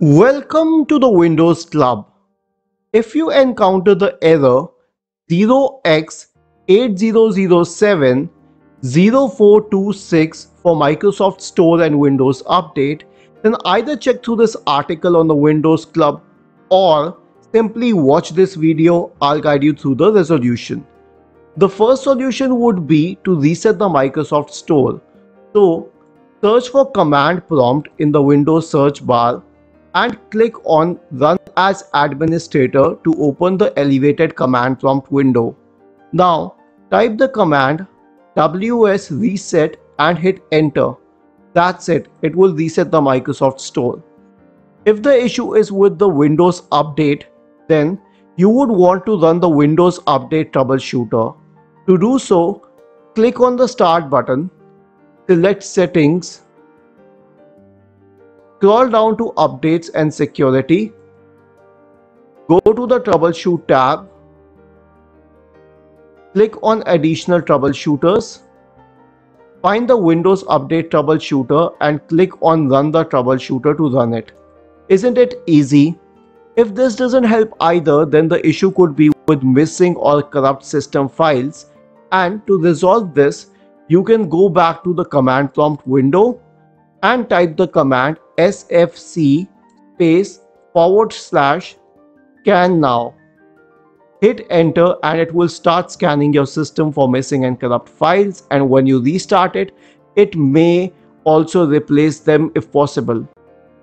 Welcome to the Windows Club. If you encounter the error 0x8007 0426 for Microsoft Store and Windows Update, then either check through this article on the Windows Club or simply watch this video, I'll guide you through the resolution. The first solution would be to reset the Microsoft Store. So, search for command prompt in the Windows search bar and click on Run as Administrator to open the elevated command prompt window. Now, type the command ws reset and hit enter. That's it, it will reset the Microsoft Store. If the issue is with the Windows Update, then you would want to run the Windows Update Troubleshooter. To do so, click on the Start button, select Settings, Scroll down to Updates and Security. Go to the Troubleshoot tab. Click on Additional Troubleshooters. Find the Windows Update Troubleshooter and click on Run the Troubleshooter to run it. Isn't it easy? If this doesn't help either, then the issue could be with missing or corrupt system files. And to resolve this, you can go back to the command prompt window and type the command sfc space forward slash scan now. Hit enter and it will start scanning your system for missing and corrupt files and when you restart it, it may also replace them if possible.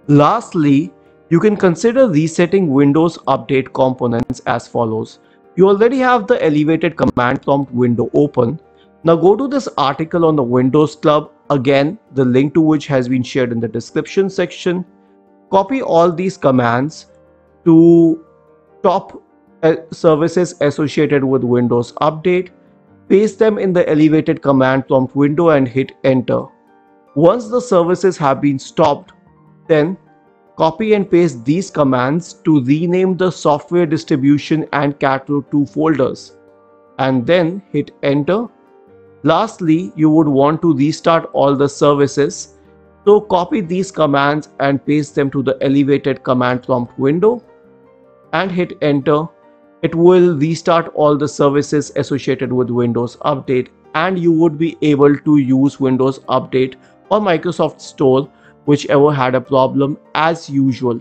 Lastly, you can consider resetting Windows Update components as follows. You already have the elevated command prompt window open. Now go to this article on the Windows Club Again, the link to which has been shared in the description section. Copy all these commands to top uh, services associated with Windows Update. Paste them in the elevated command prompt window and hit enter. Once the services have been stopped, then copy and paste these commands to rename the software distribution and cat2 folders and then hit enter Lastly, you would want to restart all the services. So copy these commands and paste them to the elevated command prompt window and hit enter. It will restart all the services associated with Windows Update and you would be able to use Windows Update or Microsoft Store whichever had a problem as usual.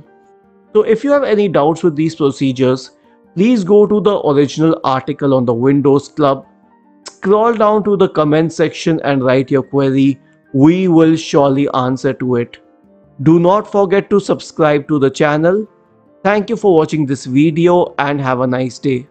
So if you have any doubts with these procedures, please go to the original article on the Windows Club scroll down to the comment section and write your query. We will surely answer to it. Do not forget to subscribe to the channel. Thank you for watching this video and have a nice day.